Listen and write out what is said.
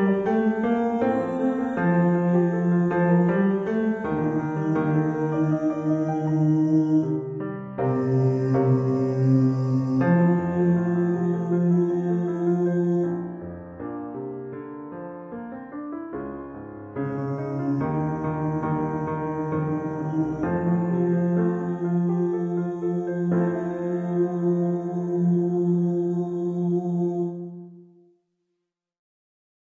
Música